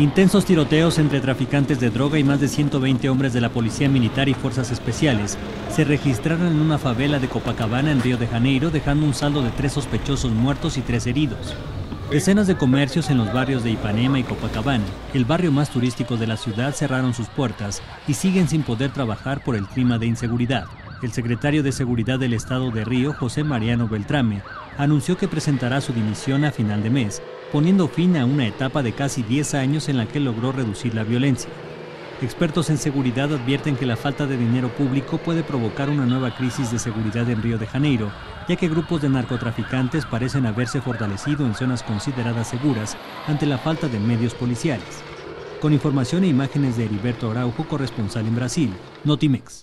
Intensos tiroteos entre traficantes de droga y más de 120 hombres de la Policía Militar y Fuerzas Especiales se registraron en una favela de Copacabana en Río de Janeiro, dejando un saldo de tres sospechosos muertos y tres heridos. Decenas de comercios en los barrios de Ipanema y Copacabana, el barrio más turístico de la ciudad, cerraron sus puertas y siguen sin poder trabajar por el clima de inseguridad. El secretario de Seguridad del Estado de Río, José Mariano Beltrame, anunció que presentará su dimisión a final de mes, poniendo fin a una etapa de casi 10 años en la que logró reducir la violencia. Expertos en seguridad advierten que la falta de dinero público puede provocar una nueva crisis de seguridad en Río de Janeiro, ya que grupos de narcotraficantes parecen haberse fortalecido en zonas consideradas seguras ante la falta de medios policiales. Con información e imágenes de Heriberto Araujo, corresponsal en Brasil, Notimex.